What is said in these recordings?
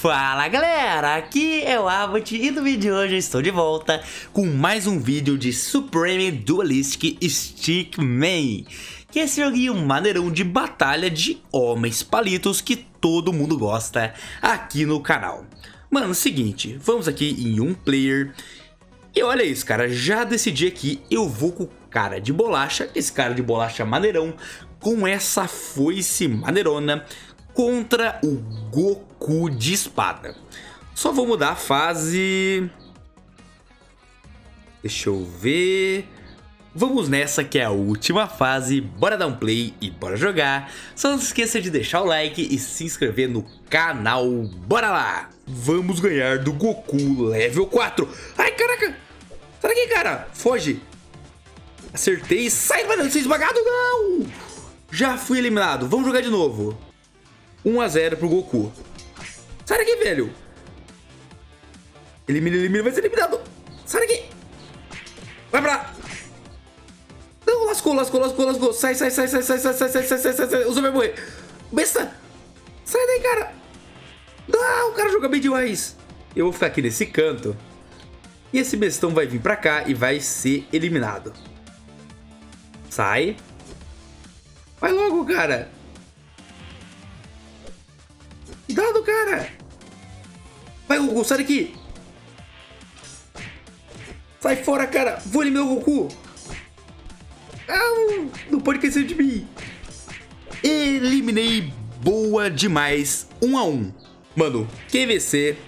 Fala galera, aqui é o Abbott e no vídeo de hoje eu estou de volta com mais um vídeo de Supreme Dualistic Stickman Que é esse joguinho maneirão de batalha de homens palitos que todo mundo gosta aqui no canal. Mano, seguinte, vamos aqui em um player. E olha isso cara, já decidi aqui, eu vou com o cara de bolacha, esse cara de bolacha maneirão Com essa foice maneirona contra o Goku de espada. Só vou mudar a fase... Deixa eu ver... Vamos nessa que é a última fase, bora dar um play e bora jogar. Só não se esqueça de deixar o like e se inscrever no canal, bora lá! Vamos ganhar do Goku level 4. Ai, caraca! Sai daqui, cara! Foge! Acertei, sai, mano, ser esmagado, não! Já fui eliminado, vamos jogar de novo. 1x0 pro Goku. Sai daqui, velho. Elimina, elimina, vai ser eliminado. Sai daqui. Vai pra... Não, lascou, lascou, lascou, lascou. Sai, sai, sai, sai, sai, sai, sai, sai, sai, sai, sai, sai. O Zé vai morrer. Besta. Sai daí, cara. Não, o cara joga bem demais. Eu vou ficar aqui nesse canto. E esse bestão vai vir pra cá e vai ser eliminado. Sai. Vai logo, cara. Cuidado, cara! Vai, Goku, sai daqui! Sai fora, cara! Vou eliminar o Goku! Não, não pode esquecer de mim! Eliminei boa demais, um a um. Mano, quem vencer,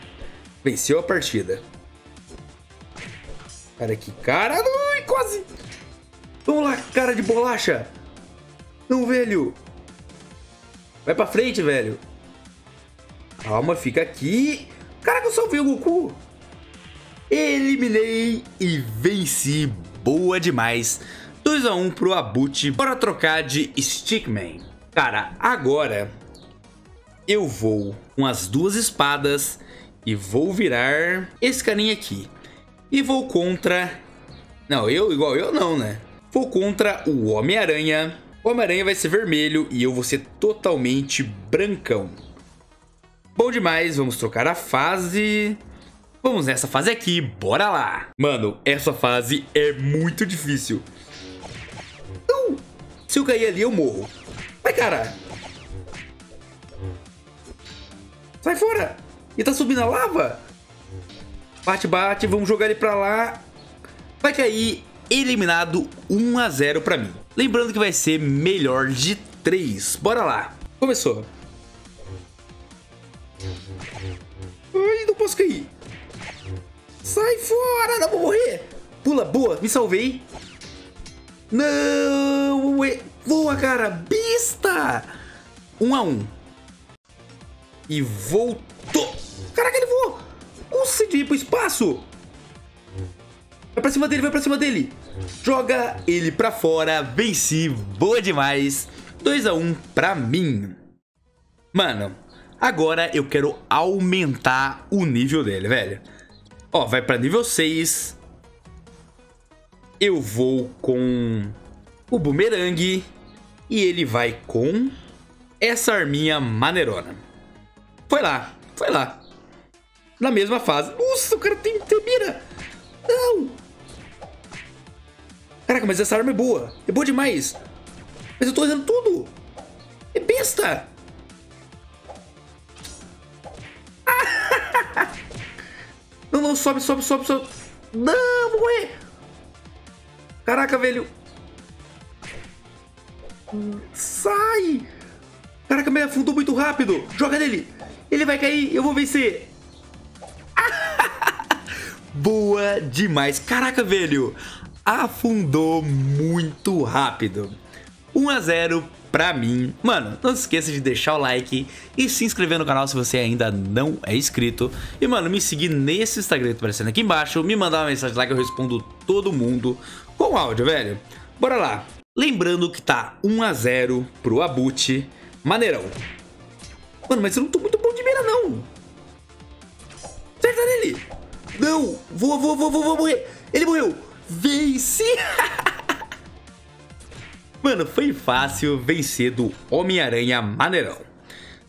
venceu a partida. Cara, que cara! Ai, quase! Vamos lá, cara de bolacha! Não, velho! Vai pra frente, velho! Calma, fica aqui. Caraca, eu salvei o Goku. Eliminei e venci. Boa demais. 2x1 um pro Abut. Bora trocar de Stickman. Cara, agora eu vou com as duas espadas e vou virar esse carinha aqui. E vou contra... Não, eu igual eu não, né? Vou contra o Homem-Aranha. O Homem-Aranha vai ser vermelho e eu vou ser totalmente brancão. Bom demais, vamos trocar a fase. Vamos nessa fase aqui, bora lá. Mano, essa fase é muito difícil. Uh, se eu cair ali, eu morro. Vai, cara. Sai fora. Ele tá subindo a lava. Bate, bate, vamos jogar ele pra lá. Vai cair eliminado 1 a 0 pra mim. Lembrando que vai ser melhor de 3. Bora lá. Começou. Ai, não posso cair. Sai fora, não vou morrer. Pula, boa, me salvei. Não, voa, cara, besta. Um a um. E voltou. Caraca, ele voou. Consegui ir pro espaço. Vai pra cima dele, vai pra cima dele. Joga ele pra fora, venci, boa demais. 2 a 1 um pra mim. Mano, Agora eu quero aumentar o nível dele, velho. Ó, vai pra nível 6. Eu vou com o Boomerang. E ele vai com essa arminha maneirona. Foi lá, foi lá. Na mesma fase. Nossa, o cara tem, tem mira. Não. Caraca, mas essa arma é boa. É boa demais. Mas eu tô errando tudo. É besta. Não, não, sobe, sobe, sobe, sobe. Não, morrer. Caraca, velho. Sai. Caraca, me afundou muito rápido. Joga nele. Ele vai cair, eu vou vencer. Boa demais. Caraca, velho. Afundou muito rápido. 1 a 0 pra mim. Mano, não se esqueça de deixar o like e se inscrever no canal se você ainda não é inscrito. E, mano, me seguir nesse Instagram que tá aparecendo aqui embaixo, me mandar uma mensagem lá que eu respondo todo mundo com áudio, velho. Bora lá. Lembrando que tá 1x0 pro Abut. Maneirão. Mano, mas eu não tô muito bom de mira, não. Acerta nele. Não. Voa, voa, voa, voa, vou morrer. Ele morreu. Vence. Mano, foi fácil vencer do Homem-Aranha Maneirão.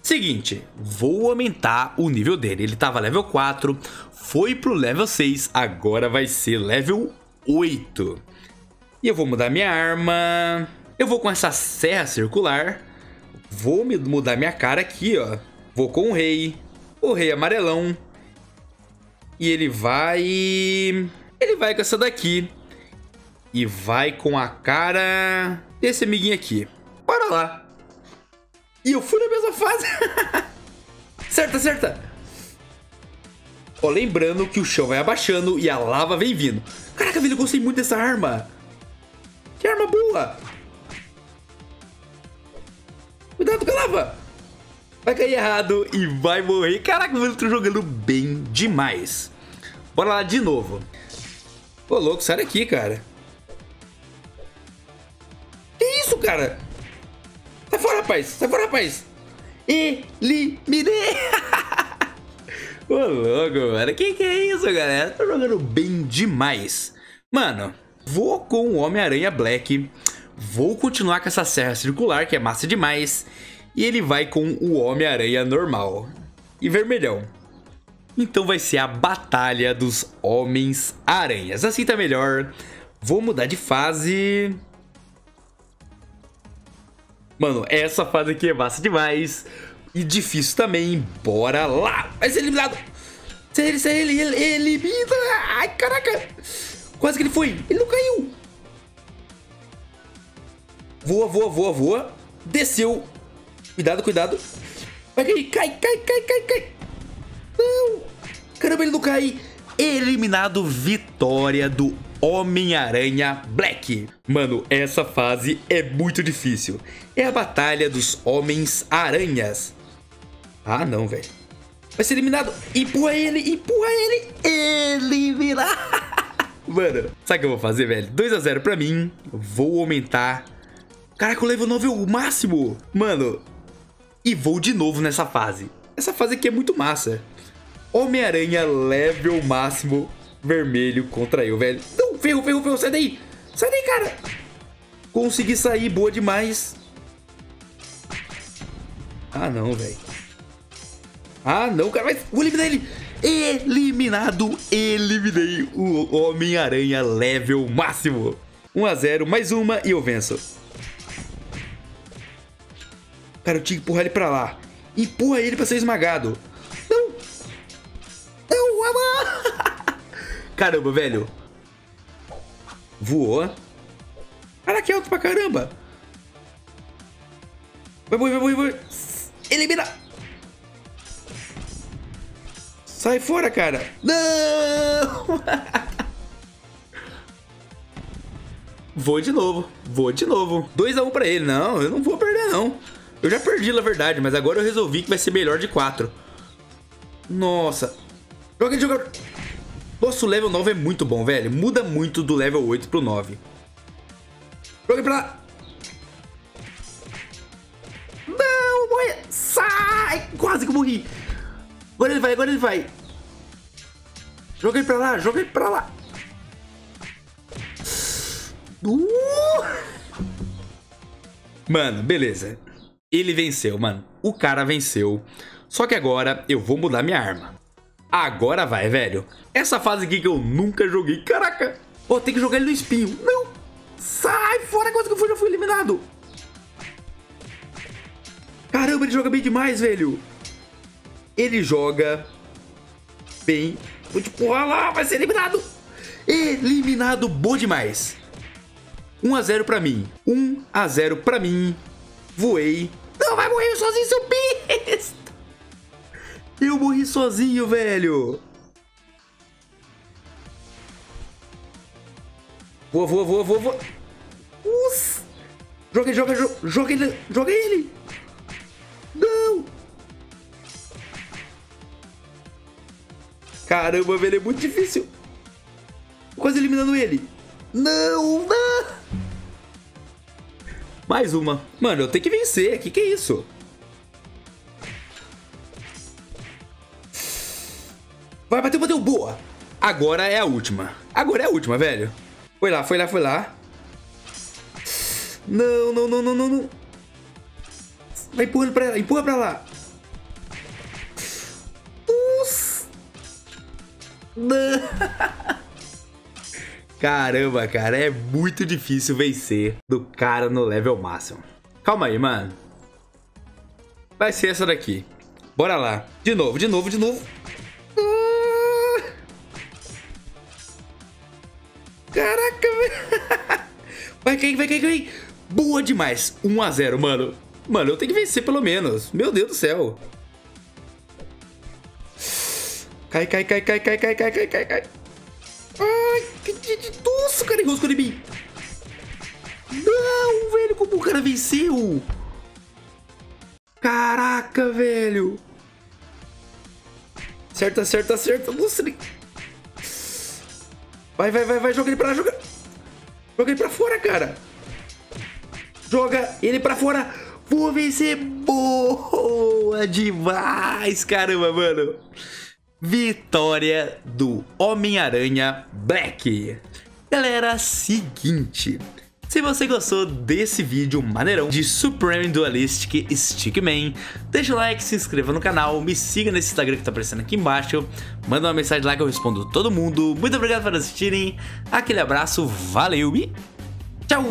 Seguinte, vou aumentar o nível dele. Ele tava level 4, foi pro level 6, agora vai ser level 8. E eu vou mudar minha arma. Eu vou com essa serra circular. Vou mudar minha cara aqui, ó. Vou com o rei. O rei amarelão. E ele vai... Ele vai com essa daqui. E vai com a cara desse amiguinho aqui. Bora lá. E eu fui na mesma fase. certa, certa. Ó, lembrando que o chão vai abaixando e a lava vem vindo. Caraca, velho, eu gostei muito dessa arma. Que arma boa. Cuidado com a lava. Vai cair errado e vai morrer. Caraca, velho, eu tô jogando bem demais. Bora lá de novo. Pô, louco, sai daqui, cara. Isso, cara? Sai fora, rapaz. Sai fora, rapaz. Eliminei. Ô, louco, mano. Que que é isso, galera? Tô jogando bem demais. Mano, vou com o Homem-Aranha Black. Vou continuar com essa serra circular, que é massa demais. E ele vai com o Homem-Aranha normal. E vermelhão. Então vai ser a batalha dos Homens-Aranhas. Assim tá melhor. Vou mudar de fase. Mano, essa fase aqui é massa demais. E difícil também. Bora lá. Vai ser eliminado. Se ele, se ele, ele, elimina. Ai, caraca. Quase que ele foi. Ele não caiu. Voa, voa, voa, voa. Desceu. Cuidado, cuidado. Vai cair. Cai, cai, cai, cai, cai. Não. Caramba, ele não cai. Eliminado. Vitória do Homem-Aranha Black. Mano, essa fase é muito difícil. É a batalha dos Homens-Aranhas. Ah, não, velho. Vai ser eliminado. Empurra ele, empurra ele. Eliminar. Mano, sabe o que eu vou fazer, velho? 2x0 pra mim. Vou aumentar. Caraca, eu levo 9 o máximo. Mano, e vou de novo nessa fase. Essa fase aqui é muito massa. Homem-Aranha level máximo vermelho contra eu, velho. Ferro, ferro, ferro, sai daí. Sai daí, cara. Consegui sair, boa demais. Ah, não, velho. Ah, não, cara, vai. Vou eliminar ele. Eliminado. Eliminei o Homem-Aranha level máximo. 1 a 0 mais uma e eu venço. Cara, eu tinha que empurrar ele pra lá. Empurra ele pra ser esmagado. Não. Não, ama. Caramba, velho. Voou. Caraca, é alto pra caramba. Vai, vai, vai, vai. Elimina. Sai fora, cara. Não! vou de novo. Vou de novo. 2x1 um pra ele. Não, eu não vou perder, não. Eu já perdi, na verdade, mas agora eu resolvi que vai ser melhor de 4. Nossa. Joga de jogador. Nossa, o level 9 é muito bom, velho. Muda muito do level 8 pro 9. Joga pra lá. Não, morri. Sai. Quase que eu morri. Agora ele vai, agora ele vai. Joga ele pra lá, joga ele pra lá. Uh! Mano, beleza. Ele venceu, mano. O cara venceu. Só que agora eu vou mudar minha arma. Agora vai, velho. Essa fase aqui que eu nunca joguei. Caraca. Ó, tem que jogar ele no espinho. Não. Sai fora, quase que eu fui, já fui eliminado. Caramba, ele joga bem demais, velho ele joga bem. Vou te empurrar lá, vai ser eliminado. Eliminado, bom demais. 1x0 pra mim. 1x0 pra mim. Voei. Não, vai morrer sozinho, seu besta. Eu morri sozinho, velho. Voa, voa, voa, voa, voa. Ufa. Joga, joga, joga, joga ele, joga ele. Não. Caramba, velho, é muito difícil. Quase eliminando ele. Não, não. Mais uma. Mano, eu tenho que vencer. Que que é isso? Vai bater, bateu, boa. Agora é a última. Agora é a última, velho. Foi lá, foi lá, foi lá. Não, não, não, não, não, não. Vai empurrando pra lá, empurra pra lá. Nossa. Caramba, cara, é muito difícil vencer do cara no level máximo. Calma aí, mano. Vai ser essa daqui. Bora lá. De novo, de novo, de novo. Caraca, velho. Vai cair, vai cair, vai cair. Boa demais. 1 a 0 mano. Mano, eu tenho que vencer pelo menos. Meu Deus do céu. Cai, cai, cai, cai, cai, cai, cai, cai, cai, cai. Ai, que de Nossa, o cara enroscou em mim. Não, velho, como o cara venceu? Caraca, velho. Acerta, acerta, acerta. Nossa, ele... Vai, vai, vai, vai. Joga ele pra lá, joga. Joga ele pra fora, cara. Joga ele pra fora. Vou vencer. Boa demais, caramba, mano. Vitória do Homem-Aranha Black. Galera, seguinte. Se você gostou desse vídeo maneirão de Supreme Dualistic Stickman, deixa o like, se inscreva no canal, me siga nesse Instagram que tá aparecendo aqui embaixo, manda uma mensagem lá que eu respondo todo mundo. Muito obrigado por assistirem, aquele abraço, valeu e tchau!